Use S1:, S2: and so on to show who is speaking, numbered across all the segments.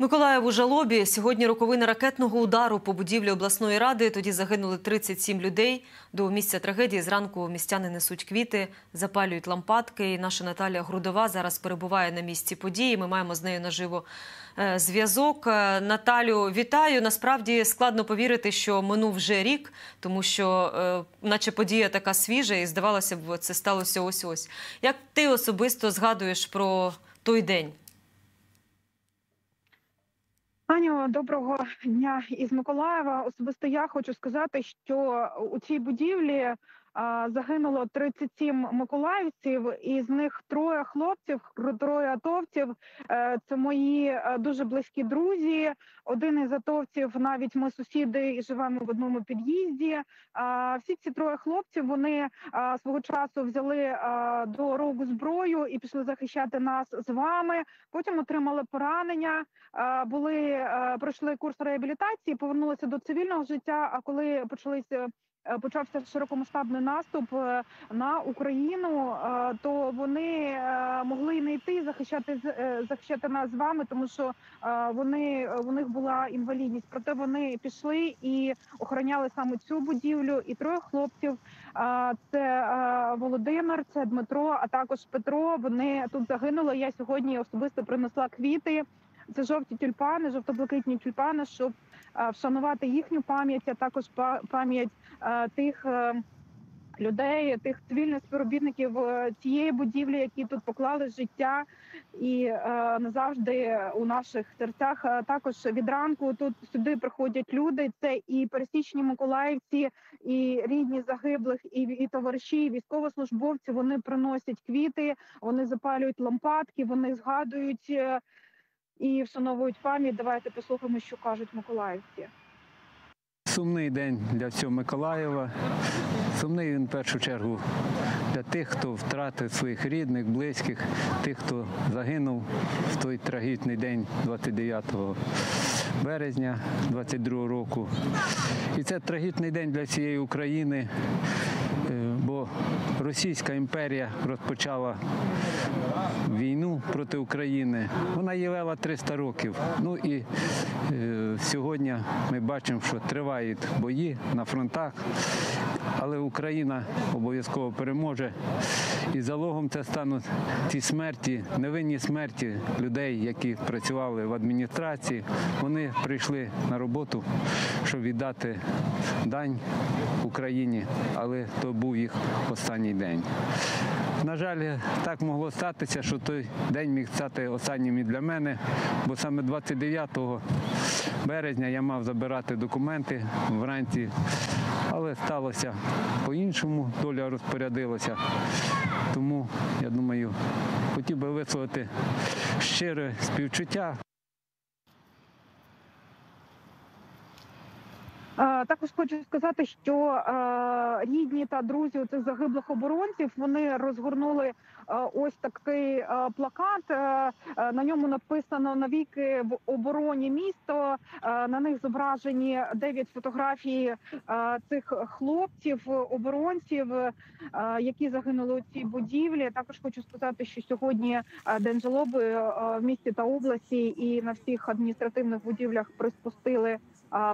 S1: Миколаїв у жалобі сьогодні роковина ракетного удару по будівлі обласної ради. Тоді загинули 37 людей. До місця трагедії зранку містяни несуть квіти, запалюють лампадки. І наша Наталя Грудова зараз перебуває на місці події. Ми маємо з нею наживо е, зв'язок. Е, Наталю, вітаю. Насправді складно повірити, що минув вже рік, тому що, е, наче подія така свіжа, і здавалося б, це сталося ось ось. Як ти особисто згадуєш про той день?
S2: Аню, доброго дня із Миколаєва. Особисто я хочу сказати, що у цій будівлі загинуло 37 миколаївців, і з них троє хлопців, троє атовців. Е, Це мої е, дуже близькі друзі. Один із атовців, навіть ми сусіди і живемо в одному під'їзді. Всі ці троє хлопців вони свого часу взяли до рогу зброю і пішли захищати нас з вами. Потім отримали поранення. Були е, пройшли курс реабілітації, повернулися до цивільного життя. А коли почалися почався широкомасштабний наступ на Україну, то вони могли не йти захищати захищати нас з вами, тому що вони у них була інвалідність. Проте вони пішли і охороняли саме цю будівлю. І троє хлопців. Це Володимир, це Дмитро, а також Петро. Вони тут загинули. Я сьогодні особисто принесла квіти. Це жовті тюльпани, жовто-блакитні тюльпани, щоб вшанувати їхню пам'ять, а також пам'ять тих е, людей, тих цивільних співробітників е, цієї будівлі, які тут поклали життя, і е, назавжди у наших серцях також від ранку тут сюди приходять люди. Це і пересічні миколаївці, і рідні загиблих, і і товариші, і військовослужбовці. Вони приносять квіти, вони запалюють лампадки, вони згадують і вшановують пам'ять. Давайте послухаємо, що кажуть миколаївці.
S3: Сумний день для всього Миколаєва. Сумний він в першу чергу для тих, хто втратив своїх рідних, близьких, тих, хто загинув в той трагічний день 29 березня 22 року. І це трагічний день для всієї України, Російська імперія розпочала війну проти України. Вона її вела 300 років. Ну і е, сьогодні ми бачимо, що тривають бої на фронтах, але Україна обов'язково переможе. І залогом це стануть ті смерті, невинні смерті людей, які працювали в адміністрації. Вони прийшли на роботу, щоб віддати дань Україні, але то був їх останній день. На жаль, так могло статися, що той день міг стати останнім і для мене, бо саме 29 березня я мав забирати документи вранці, але сталося по-іншому, доля розпорядилася. Тому я думаю, хотів би висловити щире співчуття.
S2: Також хочу сказати, що рідні та друзі цих загиблих оборонців вони розгорнули ось такий плакат. На ньому написано навіки в обороні місто. На них зображені дев'ять фотографій цих хлопців, оборонців, які загинули у цій будівлі. Також хочу сказати, що сьогодні день жалоби в місті та області і на всіх адміністративних будівлях приспустили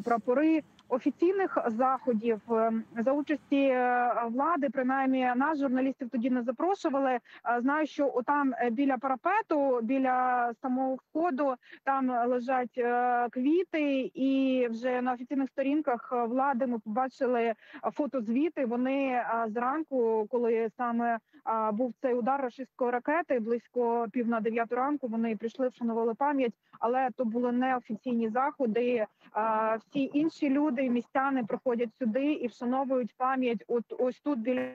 S2: прапори офіційних заходів е, за участі е, влади, принаймні нас журналістів тоді не запрошували. Знаю, що отам е, біля парапету, біля самого входу, там лежать квіти, і вже на офіційних сторінках влади ми побачили фотозвіти. Вони зранку, коли саме був цей удар рашистської ракети, близько пів на дев'яту ранку. Вони прийшли, вшанували пам'ять, але то були неофіційні заходи. Всі інші люди, містяни, приходять сюди і вшановують пам'ять. От ось тут біля.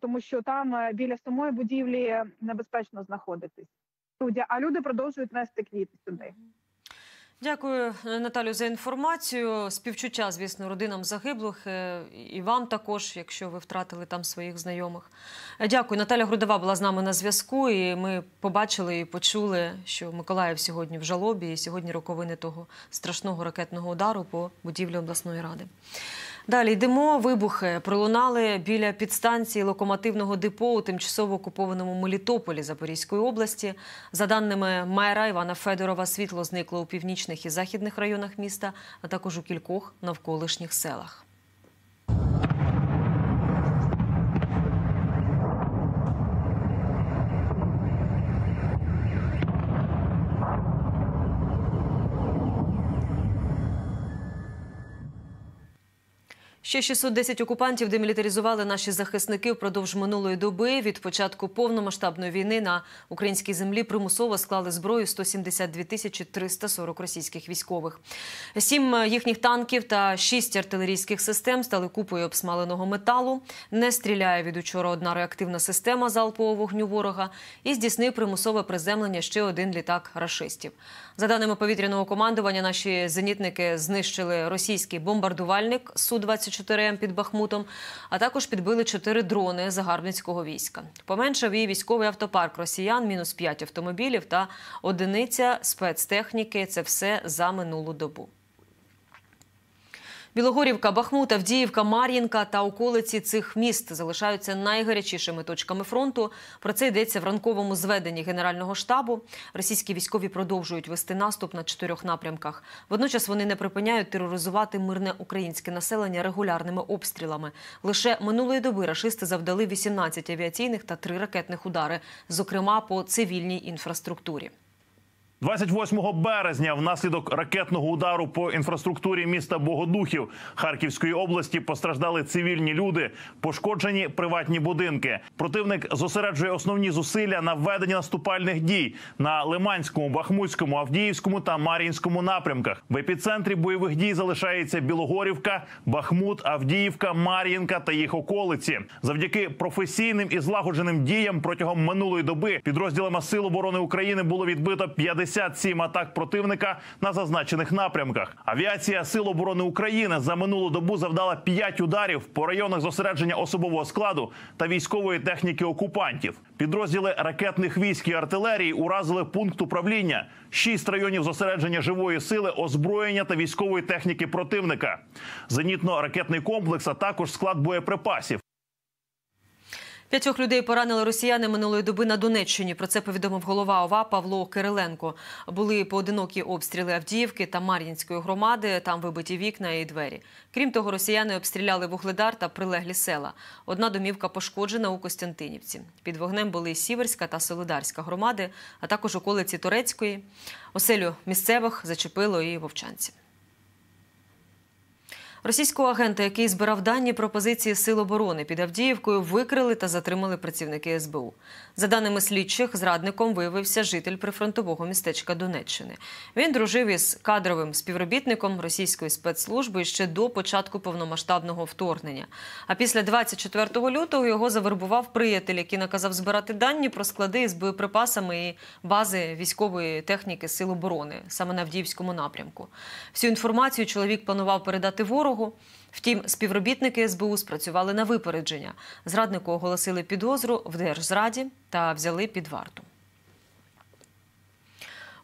S2: Тому що там е, біля самої будівлі небезпечно знаходитись. А люди продовжують нести квіти сюди.
S1: Дякую, Наталю, за інформацію. Співчуття, звісно, родинам загиблих е, і вам також, якщо ви втратили там своїх знайомих. Е, дякую. Наталя Грудова була з нами на зв'язку, і ми побачили і почули, що Миколаїв сьогодні в жалобі, і сьогодні роковини того страшного ракетного удару по будівлі обласної ради. Далі йдемо. Вибухи пролунали біля підстанції локомотивного депо у тимчасово окупованому Мелітополі Запорізької області. За даними мера Івана Федорова, світло зникло у північних і західних районах міста, а також у кількох навколишніх селах. Ще 610 окупантів демілітаризували наші захисники впродовж минулої доби. Від початку повномасштабної війни на українській землі примусово склали зброю 172 тисячі 340 російських військових. Сім їхніх танків та шість артилерійських систем стали купою обсмаленого металу. Не стріляє від учора одна реактивна система залпового вогню ворога і здійснив примусове приземлення ще один літак рашистів. За даними повітряного командування, наші зенітники знищили російський бомбардувальник Су-24М під Бахмутом, а також підбили чотири дрони загарбницького війська. Поменшав і військовий автопарк росіян, мінус 5 автомобілів та одиниця спецтехніки. Це все за минулу добу. Білогорівка, Бахмут, Авдіївка, Мар'їнка та околиці цих міст залишаються найгарячішими точками фронту. Про це йдеться в ранковому зведенні Генерального штабу. Російські військові продовжують вести наступ на чотирьох напрямках. Водночас вони не припиняють тероризувати мирне українське населення регулярними обстрілами. Лише минулої доби рашисти завдали 18 авіаційних та 3 ракетних удари, зокрема по цивільній інфраструктурі.
S4: 28 березня внаслідок ракетного удару по інфраструктурі міста Богодухів Харківської області постраждали цивільні люди, пошкоджені приватні будинки. Противник зосереджує основні зусилля на введенні наступальних дій на Лиманському, Бахмутському, Авдіївському та Мар'їнському напрямках. В епіцентрі бойових дій залишається Білогорівка, Бахмут, Авдіївка, Мар'їнка та їх околиці. Завдяки професійним і злагодженим діям протягом минулої доби підрозділами Сил оборони України було відбито 50 57 атак противника на зазначених напрямках. Авіація Сил оборони України за минулу добу завдала 5 ударів по районах зосередження особового складу та військової техніки окупантів. Підрозділи ракетних військ і артилерії уразили пункт управління, 6 районів зосередження живої сили, озброєння та військової техніки противника, зенітно-ракетний комплекс, а також склад боєприпасів.
S1: П'ятьох людей поранили росіяни минулої доби на Донеччині. Про це повідомив голова ОВА Павло Кириленко. Були поодинокі обстріли Авдіївки та Мар'їнської громади. Там вибиті вікна і двері. Крім того, росіяни обстріляли Вугледар та прилеглі села. Одна домівка пошкоджена у Костянтинівці. Під вогнем були Сіверська та Солидарська громади, а також околиці Турецької. Оселю місцевих зачепило і вовчанці. Російського агента, який збирав дані про позиції сил оборони під Авдіївкою, викрили та затримали працівники СБУ. За даними слідчих, зрадником виявився житель прифронтового містечка Донеччини. Він дружив із кадровим співробітником російської спецслужби ще до початку повномасштабного вторгнення. А після 24 лютого його завербував приятель, який наказав збирати дані про склади з боєприпасами і бази військової техніки сил оборони саме на Авдіївському напрямку. Всю інформацію чоловік планував передати ворогу. Втім, співробітники СБУ спрацювали на випередження. Зраднику оголосили підозру в держзраді та взяли під варту.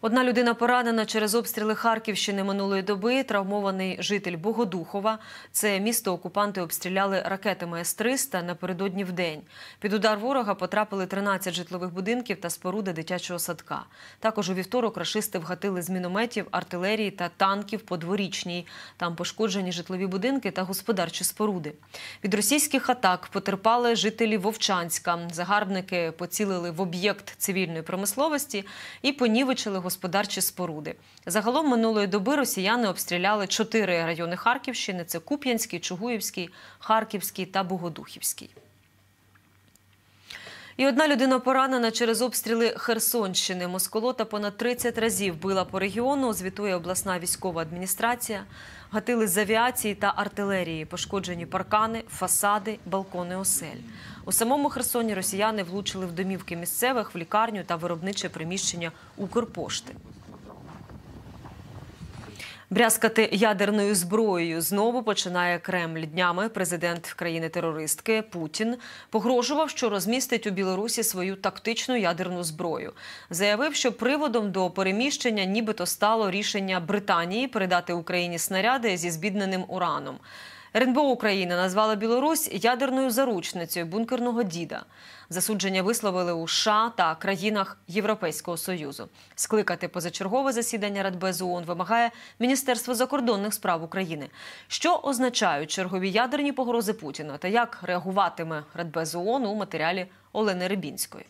S1: Одна людина поранена через обстріли Харківщини минулої доби. Травмований житель Богодухова. Це місто окупанти обстріляли ракетами С-300 напередодні в день. Під удар ворога потрапили 13 житлових будинків та споруди дитячого садка. Також у вівторок рашисти вгатили з мінометів, артилерії та танків по дворічній. Там пошкоджені житлові будинки та господарчі споруди. Від російських атак потерпали жителі Вовчанська. Загарбники поцілили в об'єкт цивільної промисловості і понівечили господарчі споруди. Загалом минулої доби росіяни обстріляли чотири райони Харківщини: це Куп'янський, Чугуївський, Харківський та Богодухівський. І одна людина поранена через обстріли Херсонщини. Москолота понад 30 разів била по регіону. Звітує обласна військова адміністрація. Гатили з авіації та артилерії, пошкоджені паркани, фасади, балкони осель. У самому Херсоні росіяни влучили в домівки місцевих, в лікарню та виробниче приміщення Укрпошти. Брязкати ядерною зброєю знову починає Кремль. Днями президент країни-терористки Путін погрожував, що розмістить у Білорусі свою тактичну ядерну зброю. Заявив, що приводом до переміщення нібито стало рішення Британії передати Україні снаряди зі збідненим ураном. РНБО України назвала Білорусь ядерною заручницею бункерного діда. Засудження висловили у США та країнах Європейського союзу. Скликати позачергове засідання Радбезу ООН вимагає Міністерство закордонних справ України. Що означають чергові ядерні погрози Путіна та як реагуватиме Радбез ООН у матеріалі Олени Рибінської.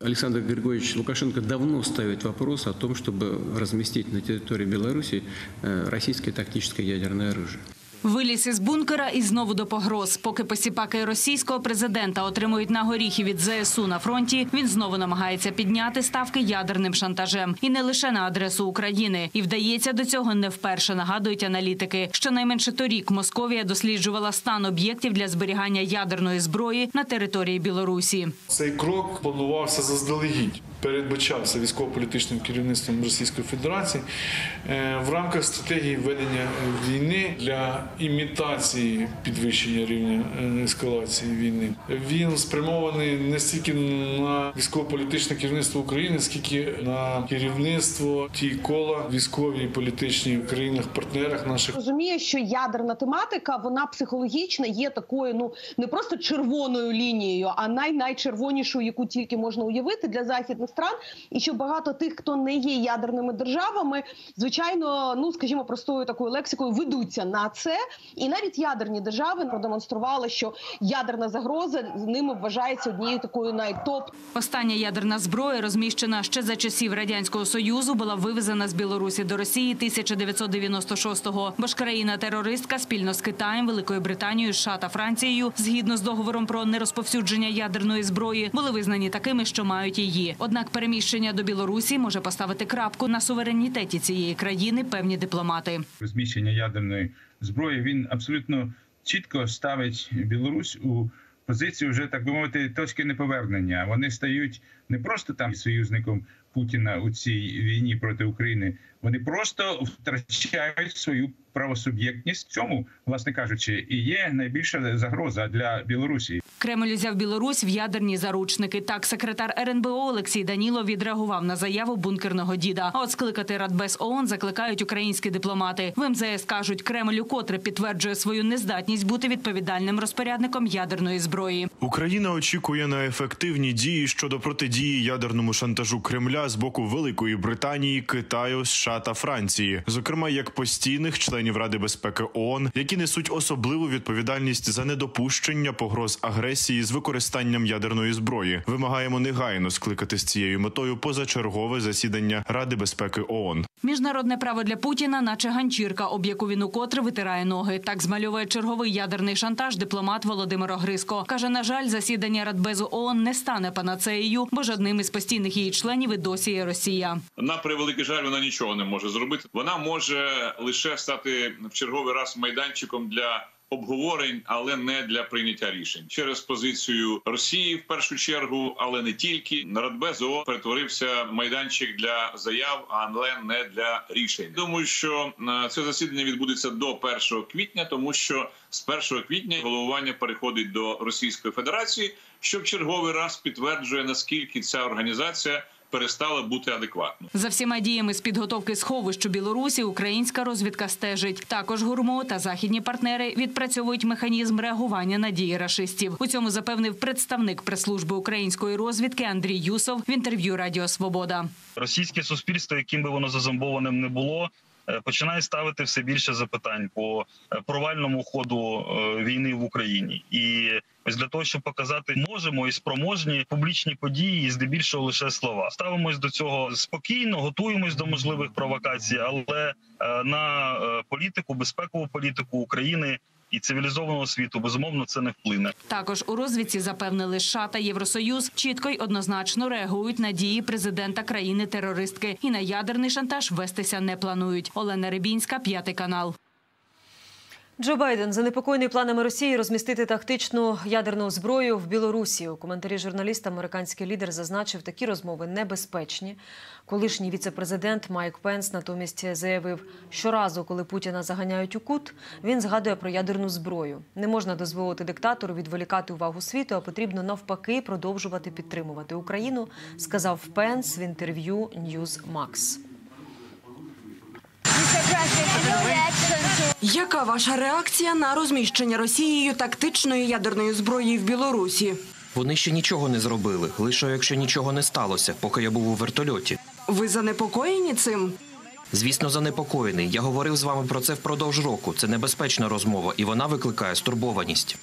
S5: Александр Григорьевич Лукашенко давно ставит вопрос о том, чтобы разместить на территории Беларуси э, российское тактическое ядерное оружие.
S6: Виліз із бункера і знову до погроз. Поки посіпаки російського президента отримують на горіхи від ЗСУ на фронті, він знову намагається підняти ставки ядерним шантажем. І не лише на адресу України. І вдається до цього не вперше, нагадують аналітики. Щонайменше торік Московія досліджувала стан об'єктів для зберігання ядерної зброї на території Білорусі.
S7: Цей крок планувався заздалегідь, передбачався військово-політичним керівництвом Російської Федерації е, в рамках стратегії ведення війни для імітації підвищення рівня е, ескалації війни. Він спрямований не стільки на військово-політичне керівництво України, скільки на керівництво ті кола військові і політичні в країнах-партнерах наших.
S8: розуміє, що ядерна тематика вона психологічно є такою, ну не просто червоною лінією, а най найчервонішою, яку тільки можна уявити для західних стран. І що багато тих, хто не є ядерними державами, звичайно, ну скажімо, простою такою лексикою ведуться на це. І навіть ядерні держави продемонстрували, що ядерна загроза з ними вважається однією такою найтоп
S6: Остання ядерна зброя, розміщена ще за часів радянського союзу, була вивезена з Білорусі до Росії 1996-го. Бо ж країна-терористка спільно з Китаєм, Великою Британією, США та Францією, згідно з договором про нерозповсюдження ядерної зброї, були визнані такими, що мають її. Однак переміщення до Білорусі може поставити крапку на суверенітеті цієї країни. Певні дипломати.
S9: розміщення ядерної зброї, він абсолютно чітко ставить Білорусь у позицію вже так би мовити точки неповернення. Вони стають не просто там союзником Путіна у цій війні проти України. Вони просто втрачають свою правосуб'єктність. Цьому, власне кажучи, і є найбільша загроза для Білорусі.
S6: Кремль узяв Білорусь в ядерні заручники. Так, секретар РНБО Олексій Данілов відреагував на заяву бункерного діда. А от скликати Радбез ООН закликають українські дипломати. В МЗС кажуть, Кремль укотре підтверджує свою нездатність бути відповідальним розпорядником ядерної зброї.
S10: Україна очікує на ефективні дії щодо протидії ядерному шантажу Кремля з боку Великої Британії, Китаю, США та Франції, зокрема як постійних членів Ради безпеки ООН, які несуть особливу відповідальність за недопущення погроз агресії з використанням ядерної зброї. Вимагаємо негайно скликати з цією метою позачергове засідання Ради безпеки ООН.
S6: Міжнародне право для Путіна, наче ганчірка, об яку він укотре витирає ноги. Так змальовує черговий ядерний шантаж дипломат Володимир Огриско. Каже, на жаль, засідання Радбезу ООН не стане панацеєю, бо ж одним із постійних її членів і досі є Росія.
S11: На превеликий жаль, вона нічого не може зробити. Вона може лише стати в черговий раз майданчиком для обговорень, але не для прийняття рішень через позицію Росії в першу чергу, але не тільки на Радбез ООН перетворився майданчик для заяв, але не для рішень. Думаю, що е, це засідання відбудеться до 1 квітня, тому що з 1 квітня головування переходить до Російської Федерації, що в черговий раз підтверджує наскільки ця організація перестала бути адекватно.
S6: За всіма діями з підготовки сховищ у Білорусі українська розвідка стежить. Також гурмо та західні партнери відпрацьовують механізм реагування на дії рашистів. У цьому запевнив представник прес-служби української розвідки Андрій Юсов в інтерв'ю Радіо Свобода.
S12: Російське суспільство, яким би воно зазомбованим не було. Е, Починає ставити все більше запитань по е, провальному ходу е, війни в Україні, і ось для того, щоб показати, можемо і спроможні публічні події, і здебільшого лише слова. Ставимось до цього спокійно, готуємось до можливих провокацій, але на політику, безпекову політику України і цивілізованого світу безумовно це не вплине.
S6: Також у розвідці запевнили США та Євросоюз чітко й однозначно реагують на дії президента країни-терористки і на ядерний шантаж вестися не планують. Олена Рибінська, п'ятий канал.
S1: Джо Байден занепокоєний планами Росії розмістити тактичну ядерну зброю в Білорусі. У коментарі журналіста американський лідер зазначив, такі розмови небезпечні. Колишній віцепрезидент Майк Пенс натомість заявив, щоразу, коли Путіна заганяють у кут, він згадує про ядерну зброю. Не можна дозволити диктатору відволікати увагу світу, а потрібно навпаки продовжувати підтримувати Україну, сказав Пенс в інтерв'ю Newsmax.
S13: Яка ваша реакція на розміщення Росією тактичної ядерної зброї в Білорусі?
S14: Вони ще нічого не зробили, лише якщо нічого не сталося, поки я був у вертольоті.
S13: Ви занепокоєні цим?
S14: Звісно, занепокоєний. Я говорив з вами про це впродовж року. Це небезпечна розмова, і вона викликає стурбованість.